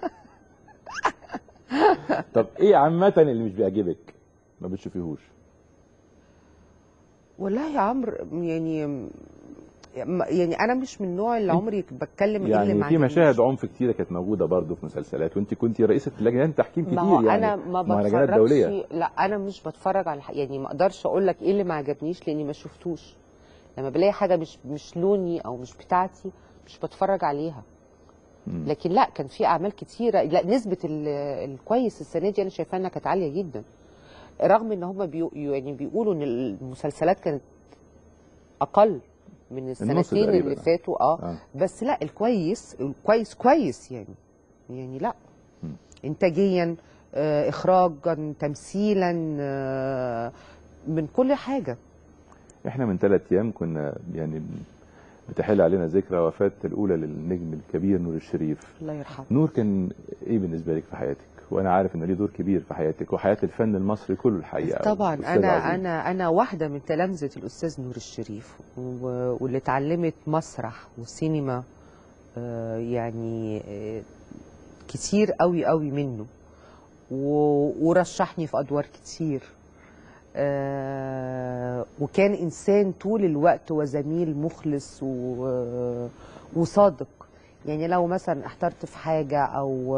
طب إيه عامة اللي مش بيعجبك؟ ما بتشوفيهوش والله يا عمرو يعني يعني أنا مش من النوع اللي عمري بتكلم اللي يعني ما في. مشاهد عنف كتيرة كانت موجودة برضه في مسلسلات وانت كنت رئيسة لجنات تحكيم كتير ما هو يعني. أنا ما بتفرجش دوليه لا أنا مش بتفرج على يعني ما أقدرش أقول لك إيه اللي ما عجبنيش لأني ما شفتوش. لما بلاقي حاجة مش مش لوني أو مش بتاعتي مش بتفرج عليها. مم. لكن لا كان في أعمال كتيرة. لا نسبة ال- الكويس السنة دي أنا شايفاها إنها كانت عالية جدا. رغم إن هم بيو يعني بيقولوا إن المسلسلات كانت أقل من السنتين. اللي فاتوا آه. آه. بس لأ الكويس الكويس كويس يعني يعني لأ. انتاجيا آه، اخراجا تمثيلا آه، من كل حاجة. إحنا من ثلاث أيام كنا يعني بتحل علينا ذكرى وفاة الأولى للنجم الكبير نور الشريف. الله يرحمه. نور كان إيه بالنسبة لك في حياتك؟ وأنا عارف إن ليه دور كبير في حياتك وحياة الفن المصري كله الحقيقة طبعا أنا عظيم. أنا أنا واحدة من تلامذة الأستاذ نور الشريف واللي اتعلمت مسرح وسينما آه، يعني آه، كتير قوي قوي منه ورشحني في أدوار كتير آه، وكان إنسان طول الوقت وزميل مخلص وصادق يعني لو مثلا احترت في حاجة أو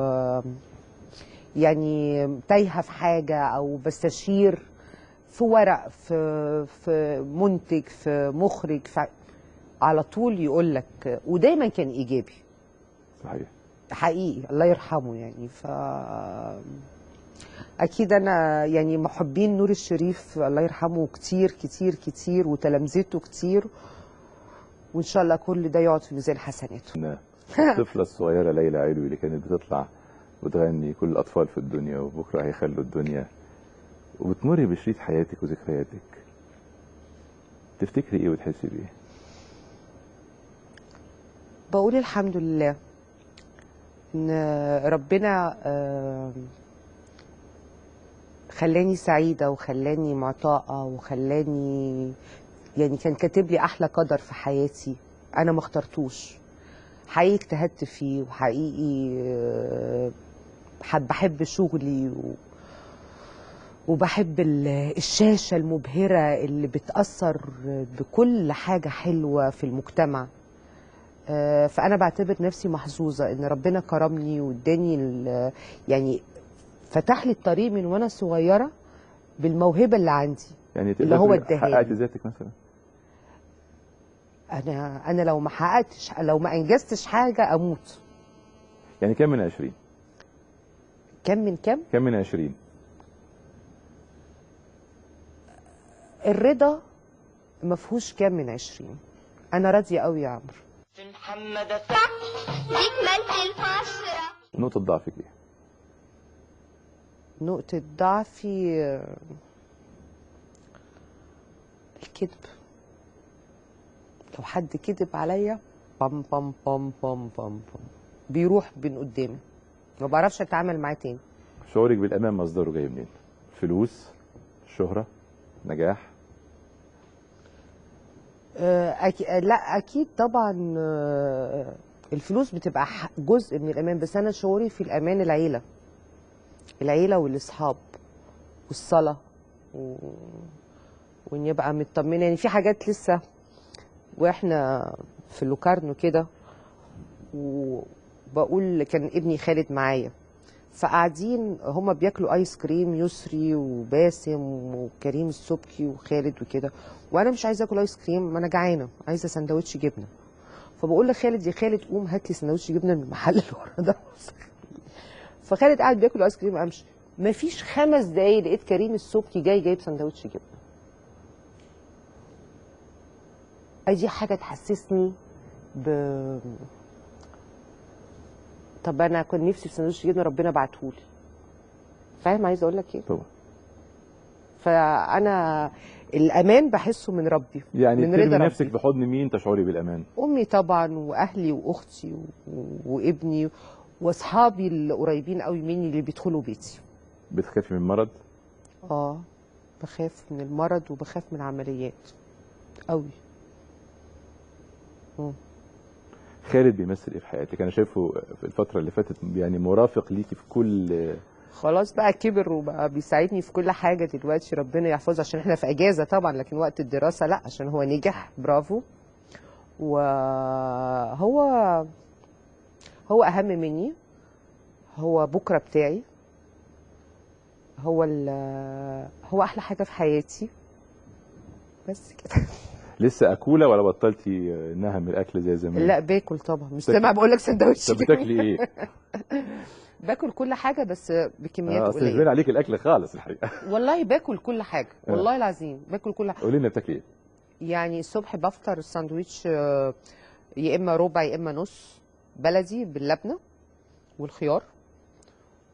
يعني تايهة في حاجة أو بستشير في ورق في في منتج في مخرج في على طول يقول لك ودايما كان إيجابي. صحيح. حقيقي الله يرحمه يعني. ف أكيد أنا يعني محبين نور الشريف الله يرحمه كتير كتير كتير وتلامذته كتير. وإن شاء الله كل ده يقعد في ميزان حسناته. إن الطفله الصغيرة ليلى علوي اللي كانت بتطلع وتغني كل الأطفال في الدنيا وبكرة هيخلوا الدنيا. وبتمري بشريط حياتك وذكرياتك. تفتكري إيه وتحسي بايه؟ بقول الحمد لله إن ربنا خلاني سعيدة وخلاني معطاءة وخلاني يعني كان كاتب لي أحلى قدر في حياتي. أنا ما اخترتوش. حقيقي اجتهدت فيه وحقيقي حب بحب شغلي و وبحب ال- الشاشة المبهرة اللي بتأثر بكل حاجة حلوة في المجتمع. آه، فأنا بعتبر نفسي محظوظة إن ربنا كرمني وإداني ال- يعني فتح لي الطريق من وأنا صغيرة بالموهبة اللي عندي يعني اللي هو حققتي لي. ذاتك مثلا؟ أنا أنا لو ما حققتش لو ما أنجزتش حاجة أموت. يعني كم من 20 كم من كم؟ كم من 20 الرضا ما فيهوش كام من عشرين. أنا راضية قوي يا عمرو. محمد فتح ديك نقطة ضعفك إيه؟ نقطة ضعفي آه، الكذب. لو حد كذب عليا بام بام بام بام بام بام. بيروح بين قدامي. ما بعرفش أتعامل معاه تاني. شعورك بالأمان مصدره جاي منين؟ فلوس شهرة نجاح؟ آه، أكي... آه، لا أكيد طبعا آه، الفلوس بتبقى جزء من الأمان بس أنا شعوري في الأمان العيلة. العيلة والأصحاب والصلاة و... وإن يبقى مطمنة. يعني في حاجات لسه وإحنا في لوكارنو كده وبقول كان ابني خالد معايا. فقاعدين هما بياكلوا ايس كريم يسري وباسم وكريم السبكي وخالد وكده. وأنا مش عايزة آكل ايس كريم ما أنا جعانة عايزة سندوتش جبنة. فبقول لخالد يا خالد قوم هات لي سندوتش جبنة من المحل اللي ورا ده. فخالد قاعد بياكل ايس كريم امشي مفيش خمس دقايق لقيت كريم السبكي جاي جايب سندوتش جبنة. أي دي حاجة تحسسني ب طب أنا كنت نفسي في سندوتش جبنة ربنا بعتهولي. فاهم عايزة أقول لك إيه؟ طبعا. فأنا الأمان بحسه من ربي يعني من رضا ربي. نفسك في حضن مين؟ تشعري بالأمان. أمي طبعا وأهلي وأختي و... وابني وأصحابي القريبين قوي مني اللي بيدخلوا بيتي. بتخافي من مرض آه بخاف من المرض وبخاف من العمليات. قوي. خالد بيمثل إيه في حياتك؟ أنا شايفه في الفترة اللي فاتت يعني مرافق ليكي في كل خلاص بقى كبر وبقى بيساعدني في كل حاجة دلوقتي ربنا يحفظه عشان إحنا في إجازة طبعا لكن وقت الدراسة لأ عشان هو نجح. برافو. وهو هو أهم مني. هو بكرة بتاعي. هو هو أحلى حاجة في حياتي. بس كده. لسه أكولة ولا بطلتي نهم الأكل زي زمان؟ لا باكل طبعا. مش سامع بقول لك سندوتش. طب بتاكلي إيه؟ باكل كل حاجة بس بكميات آه، أصل مش باين قليله عليك الأكل خالص الحقيقة. والله باكل كل حاجة آه. والله العظيم باكل كل حاجة. قولي لنا بتاكلي إيه؟ يعني الصبح بفطر الساندوتش آه، يا إما ربع يا إما نص بلدي باللبنة والخيار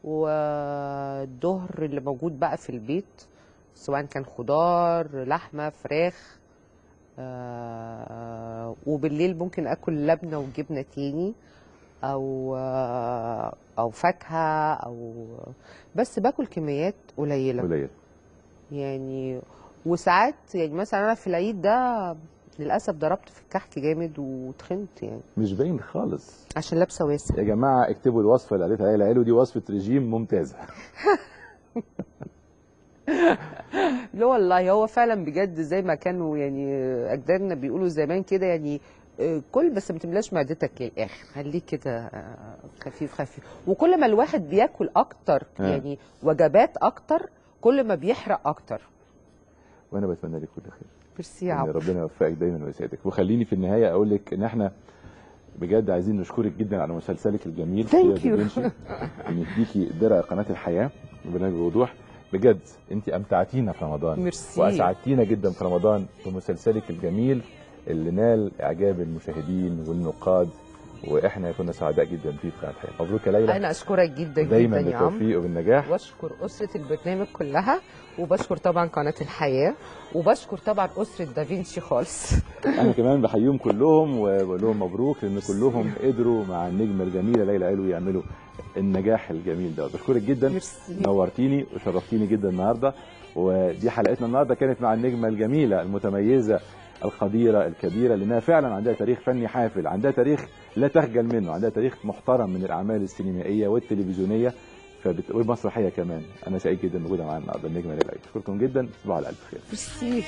والظهر اللي موجود بقى في البيت سواء كان خضار لحمة فراخ وبالليل ممكن آكل لبنة وجبنة تاني أو آه، أو فاكهة أو بس باكل كميات قليلة. قليل. يعني وساعات يعني مثلا أنا في العيد ده للأسف ضربت في الكحك جامد وتخنت يعني. مش باين خالص. عشان لابسة واسع. يا جماعة اكتبوا الوصفه اللي قالتها ليلى علو دي وصفة رجيم ممتازة. لا والله هو فعلا بجد زي ما كانوا يعني أجدادنا بيقولوا زمان كده يعني آه، كل بس ما تملاش معدتك للاخر خليك كده آه، خفيف خفيف. وكل ما الواحد بياكل أكتر آه. يعني وجبات أكتر كل ما بيحرق أكتر. وأنا بتمنى لك كل خير. ميرسي يا عمرو ربنا يوفقك دايما ويسعدك وخليني في النهاية أقول لك إن إحنا بجد عايزين نشكرك جدا على مسلسلك الجميل. You. البنشي إن يديكي درع قناة الحياة وبرنامج بوضوح بجد انت امتعتينا في رمضان. ميرسي. واسعدتينا جدا في رمضان بمسلسلك الجميل اللي نال اعجاب المشاهدين والنقاد وإحنا كنا سعداء جدا فيه في قناه الحياة مبروك يا ليلى. أنا أشكرك جدا دايما جدا يا عمرو بالتوفيق وبالنجاح. وأشكر أسرة البرنامج كلها. وبشكر طبعا قناة الحياة وبشكر طبعا أسرة دافنشي خالص. أنا كمان بحييهم كلهم وبقول لهم مبروك لأن كلهم قدروا مع النجمة الجميلة ليلى علوي يعملوا النجاح الجميل ده. بشكرك جدا. نورتيني وشرفتيني جدا النهارده. ودي حلقتنا النهارده كانت مع النجمة الجميلة المتميزة القديرة الكبيرة لأنها فعلا عندها تاريخ فني حافل عندها تاريخ لا تخجل منه عندها تاريخ محترم من الأعمال السينمائية والتلفزيونية. فبت... والمسرحيه كمان. أنا سعيد جدا بوجودها معانا النهارده. النجمه ليلى علوي. أشكركم جدا. على ألف خير. بتسرق